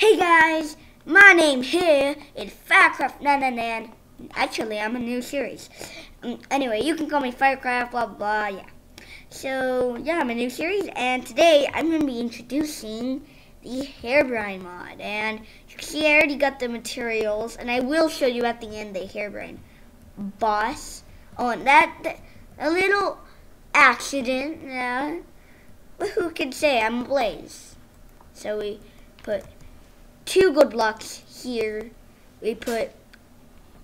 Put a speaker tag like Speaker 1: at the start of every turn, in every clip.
Speaker 1: Hey guys, my name here is Firecraft Nananan. Actually, I'm a new series. Um, anyway, you can call me Firecraft, blah, blah, yeah. So, yeah, I'm a new series, and today I'm going to be introducing the Herobrine mod. And you can see I already got the materials, and I will show you at the end the Herobrine boss. Oh, and that, that a little accident, yeah. But who can say I'm Blaze? So we put two gold blocks here. We put,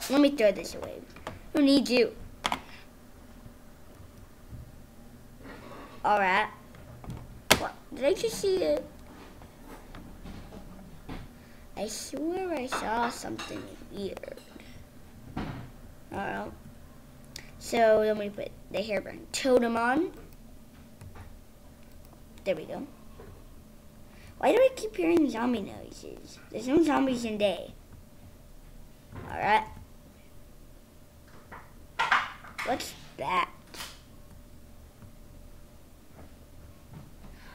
Speaker 1: let me throw this away. Who needs you? Alright. What? Did I just see it? I swear I saw something weird. Alright. So then we put the Herobrine totem on. There we go. Why do I keep hearing zombie noises? There's no zombies in day. Alright. What's that?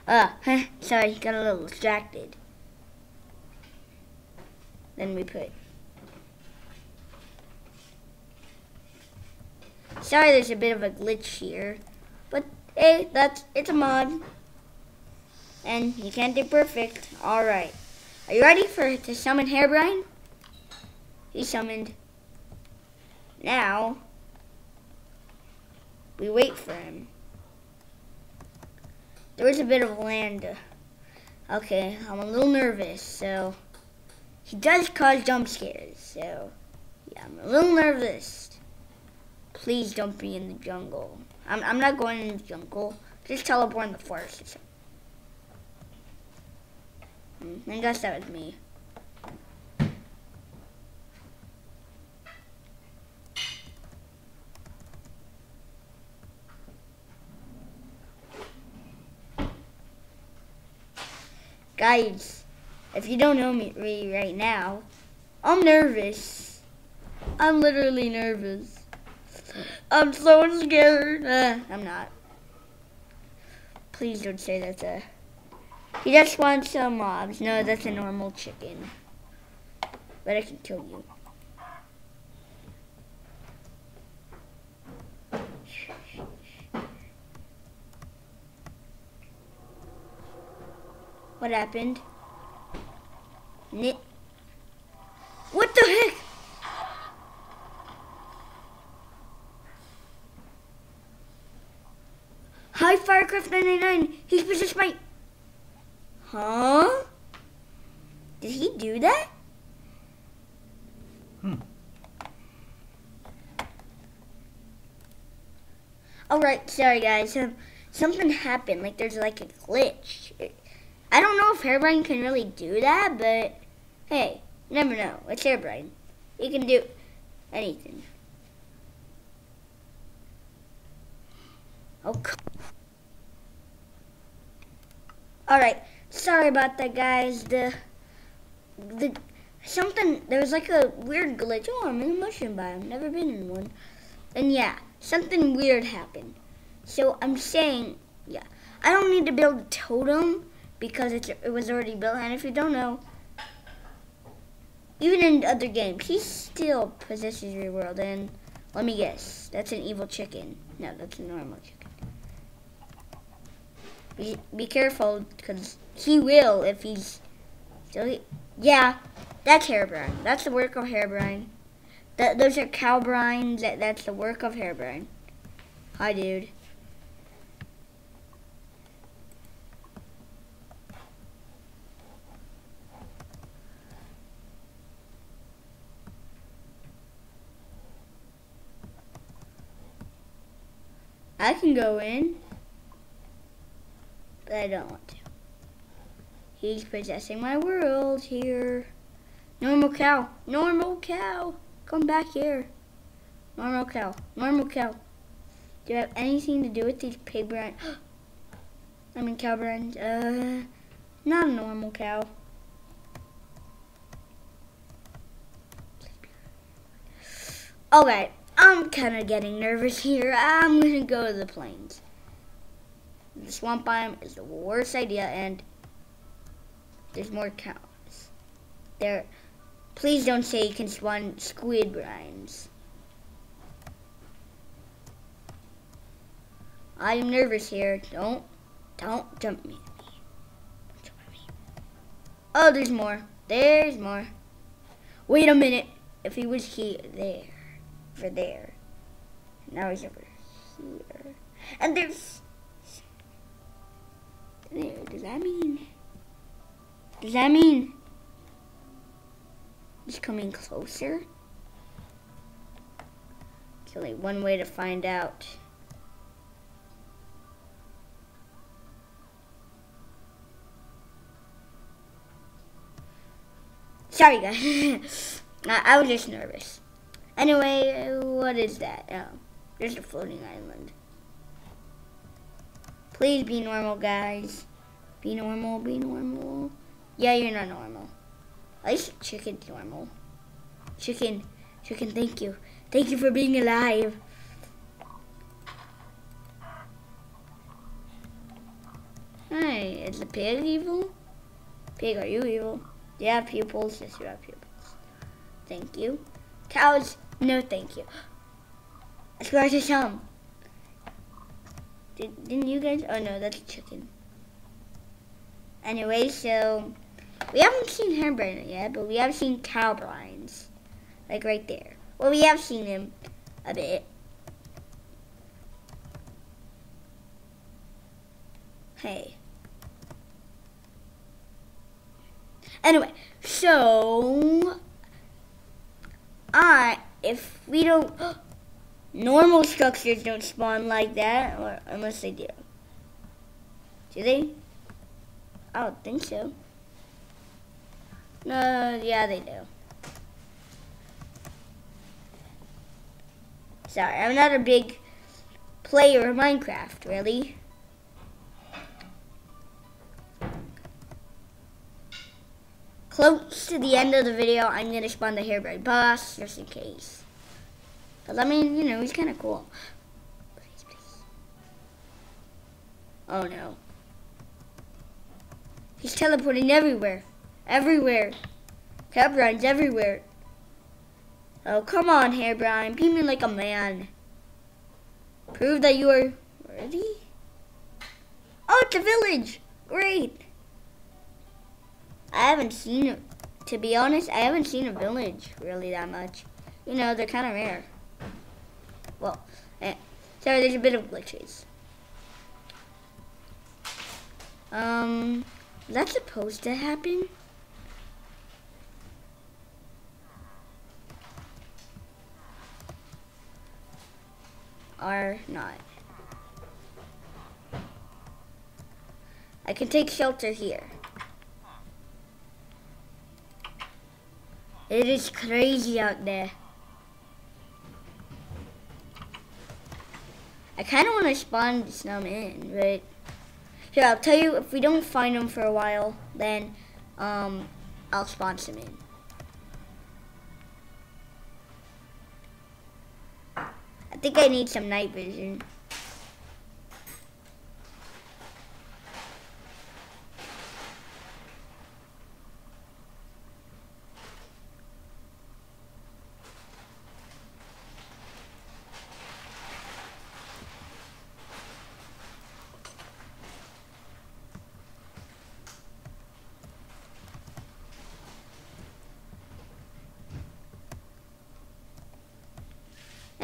Speaker 1: Ah, huh, sorry, he got a little distracted. Then we put... Sorry there's a bit of a glitch here. But, hey, that's, it's a mod. And you can't do perfect. Alright. Are you ready for to summon Herobrine? He summoned. Now, we wait for him. There is a bit of land. Okay, I'm a little nervous, so he does cause jump scares, so yeah, I'm a little nervous. Please don't be in the jungle. I'm, I'm not going in the jungle. Just teleport in the forest or something. I guess that was me. Guys, if you don't know me right now, I'm nervous. I'm literally nervous. I'm so scared. Uh, I'm not. Please don't say that a he just wants some mobs. No, that's a normal chicken. But I can kill you. What happened? Nit. What the heck? Hi, Firecraft 999. He's possessed by Huh? Did he do that? Hmm. Alright, sorry guys. Um, something happened. Like there's like a glitch. I don't know if Herobrine can really do that, but hey, never know. It's Herobrine. He can do anything. Oh, Alright. Sorry about that, guys. The the something there was like a weird glitch. Oh, I'm in a mushroom biome. Never been in one. And yeah, something weird happened. So I'm saying, yeah, I don't need to build a totem because it's, it was already built. And if you don't know, even in other games, he still possesses your world. And let me guess, that's an evil chicken. No, that's a normal chicken. Be, be careful, because he will if he's still. Yeah, that's Herobrine. That's the work of Herobrine. That those are Cowbrines. That that's the work of Herobrine. Hi, dude. I can go in but I don't want to. He's possessing my world here. Normal cow. Normal cow. Come back here. Normal cow. Normal cow. Do you have anything to do with these pig brand? I mean cow brands. Uh, not a normal cow. Okay, I'm kind of getting nervous here. I'm going to go to the plains the swamp biome is the worst idea, and there's more cows. there. Please don't say you can spawn squid brines. I'm nervous here. Don't, don't jump me. Oh, there's more. There's more. Wait a minute. If he was here, there, over there. Now he's over here. And there's... There. Does that mean... Does that mean... He's coming closer? There's only one way to find out. Sorry, guys. I, was just nervous. Anyway, what is that? Oh, there's a floating island. Please be normal, guys. Be normal, be normal. Yeah, you're not normal. At least chicken's normal. Chicken, chicken, thank you. Thank you for being alive. Hey, is the pig evil? Pig, are you evil? Do you have pupils? Yes, you have pupils. Thank you. Cows? No, thank you. Scratch his home. Did, didn't you guys? Oh, no, that's a chicken. Anyway, so we haven't seen Herobrine yet, but we have seen cow. Like right there. Well, we have seen him a bit. Hey. Anyway, so I if we don't normal structures don't spawn like that or unless they do. Do they? I don't think so. No, yeah, they do. Sorry, I'm not a big player of Minecraft, really. close to the end of the video, I'm going to spawn the Herobrine boss, just in case. Because, I mean, you know, he's kind of cool. Please, please. Oh, no. He's teleporting everywhere. Everywhere. Herobrine's everywhere. Oh, come on, Herobrine. Be me like a man. Prove that you are ready. Oh, it's a village. Great. I haven't seen it. To be honest, I haven't seen a village really that much. You know, they're kind of rare. Well, eh, sorry, there's a bit of glitches. Um, that's supposed to happen? Or not. I can take shelter here. It is crazy out there. I kind of want to spawn some in, but here I'll tell you if we don't find them for a while, then um, I'll spawn some in. Think I need some night vision.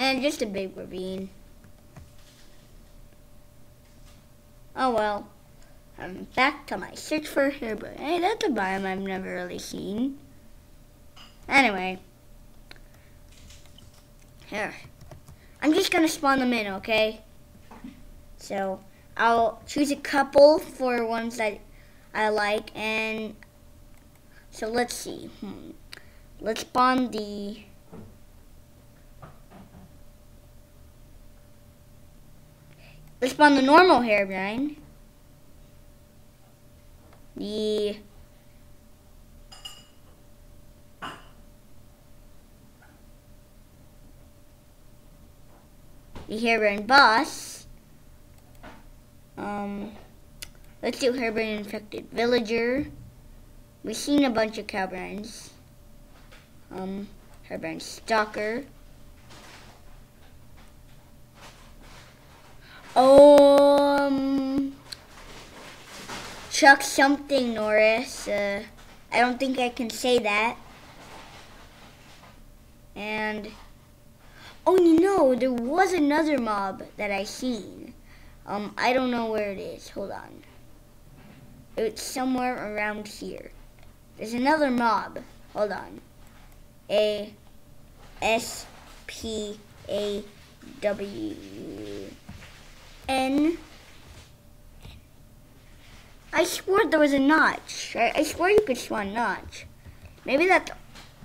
Speaker 1: And just a big ravine. Oh well. I'm back to my search for Herbert. Hey, that's a biome I've never really seen. Anyway. Here. I'm just gonna spawn them in, okay? So, I'll choose a couple for ones that I like, and so let's see. Hmm. Let's spawn the Let's spawn the normal Herobrine. The the Herobrine boss. Um, let's do Herobrine infected villager. we've seen a bunch of Herobrines. Um, Herobrine Stalker. Um, Chuck something Norris. Uh, I don't think I can say that. And oh, you know, there was another mob that I seen. Um, I don't know where it is. Hold on. It's somewhere around here. There's another mob. Hold on. A S P A W N. I swore there was a notch. I, I swore you could spawn a notch. Maybe that's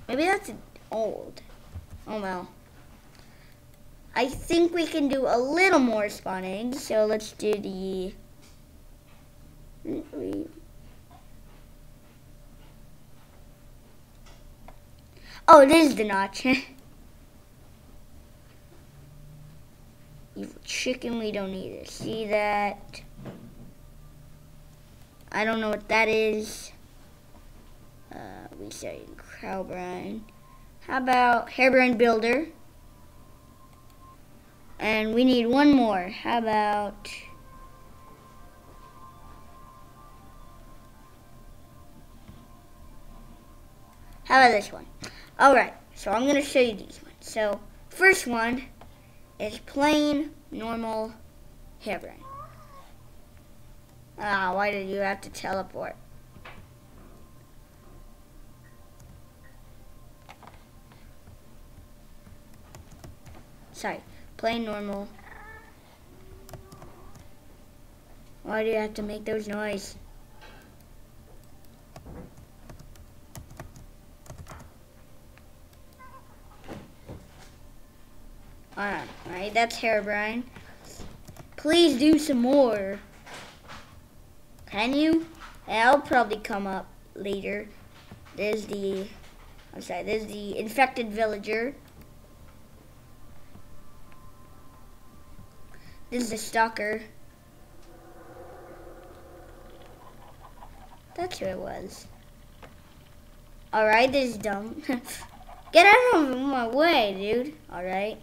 Speaker 1: maybe that's old. Oh well. I think we can do a little more spawning, so let's do the Oh, it is the notch. Evil chicken, we don't need to see that. I don't know what that is. Uh, we say Herobrine. How about Herobrine Builder? And we need one more. How about... How about this one? Alright, so I'm going to show you these ones. So, first one is plain, normal Herobrine. Ah, why did you have to teleport? Sorry, plain normal. Why do you have to make those noise? Alright, that's Herobrine. Please do some more. Can you? I'll probably come up later. There's the, I'm sorry, there's the infected villager. This is the stalker. That's who it was. Alright, this is dumb. Get out of my way, dude. Alright.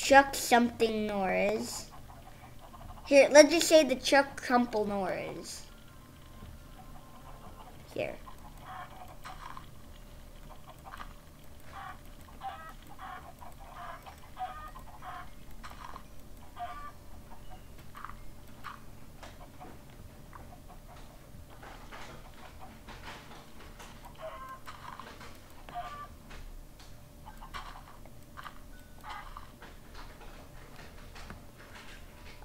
Speaker 1: Chuck something Norris. Here, let's just say the Chuck Crumple Norris. Here.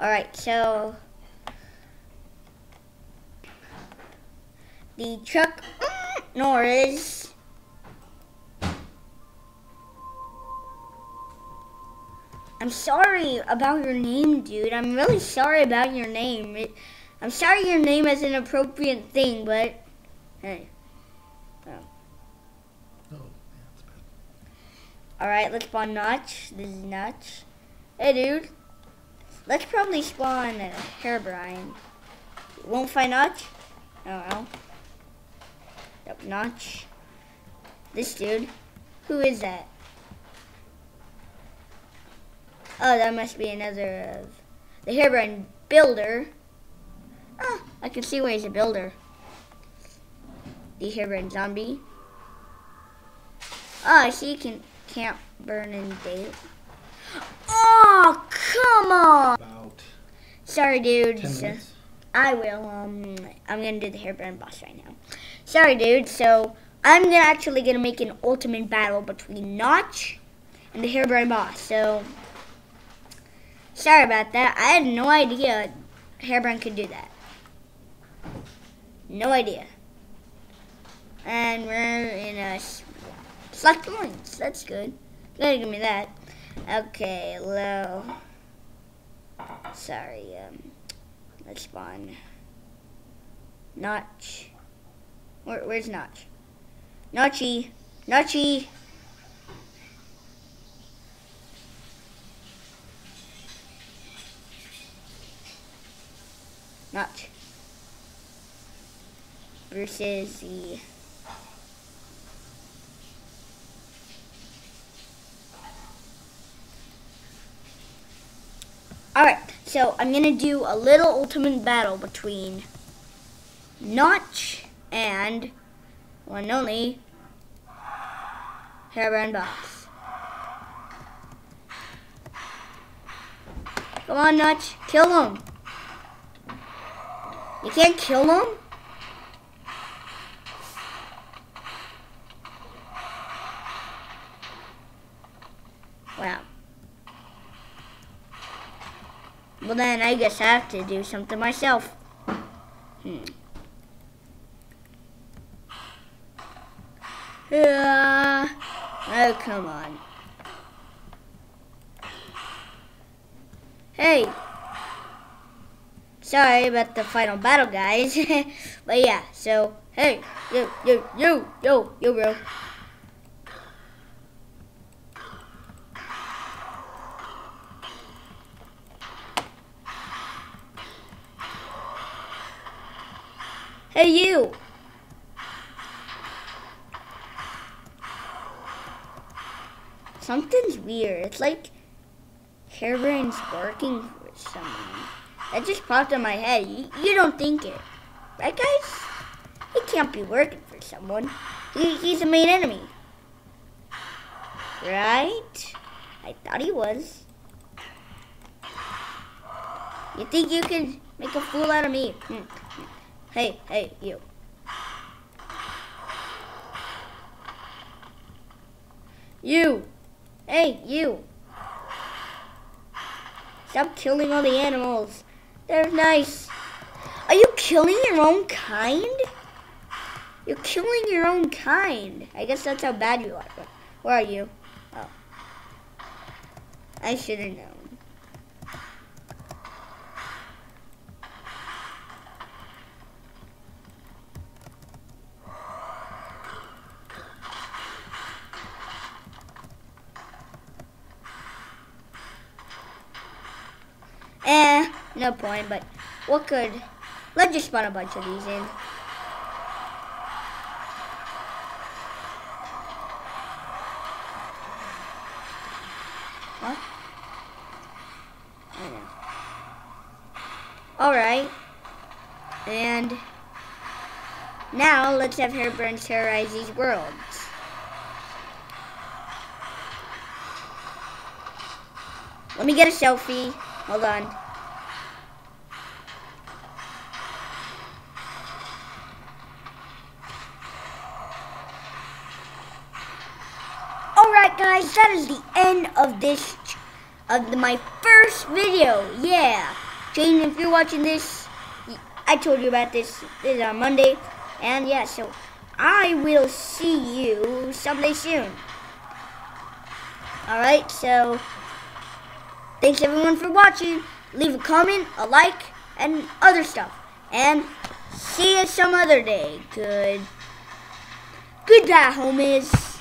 Speaker 1: Alright, so the Chuck Norris I'm sorry about your name, dude. I'm really sorry about your name. It, I'm sorry your name is an appropriate thing, but hey. Oh. Oh, Alright, let's spawn Notch. This is Notch. Hey, dude. Let's probably spawn a Herobrine. Won't find Notch? Oh well. Yep, Notch. This dude. Who is that? Oh, that must be another of the Herobrine builder. Ah, I can see where he's a builder. The Herobrine zombie. Oh, I see can can't burn in daylight. Oh, come on. About Sorry, dude. I will. Um, I'm gonna do the Herobrine boss right now. Sorry, dude. So I'm gonna actually gonna make an ultimate battle between Notch and the Herobrine boss. So sorry about that. I had no idea Herobrine could do that. No idea. And we're in a select points. That's good. gotta give me that. Okay, low. Sorry, um, let's spawn. Notch. Where, where's Notch? Notchy! Notchy! Notch. versus the Alright, so I'm going to do a little ultimate battle between Notch and one only Herobrine Boss. Come on, Notch, kill him. You can't kill him? Well then, I guess I have to do something myself. Hmm. Uh, oh, come on. Hey. Sorry about the final battle, guys. but yeah, so, hey, yo, yo, yo, yo, yo, bro. Hey, you! Something's weird. It's like Herobrine's working for someone. That just popped in my head. You, you don't think it. Right, guys? He can't be working for someone. He, he's the main enemy. Right? I thought he was. You think you can make a fool out of me? Hmm. Hey, hey, you. You. Hey, you. Stop killing all the animals. They're nice. Are you killing your own kind? You're killing your own kind. I guess that's how bad you are. Where are you? Oh. I should have known. Eh, no point, but what could... Let's just spawn a bunch of these in. What? Alright. And... Now, let's have Herobrine terrorize these worlds. Let me get a selfie. Hold on. Alright guys, that is the end of this, of the, my first video. Yeah. Jane, if you're watching this, I told you about this, this is on Monday. And yeah, so I will see you someday soon. Alright, so Thanks everyone for watching. Leave a comment, a like, and other stuff. And see you some other day. Good. Good Goodbye, homies.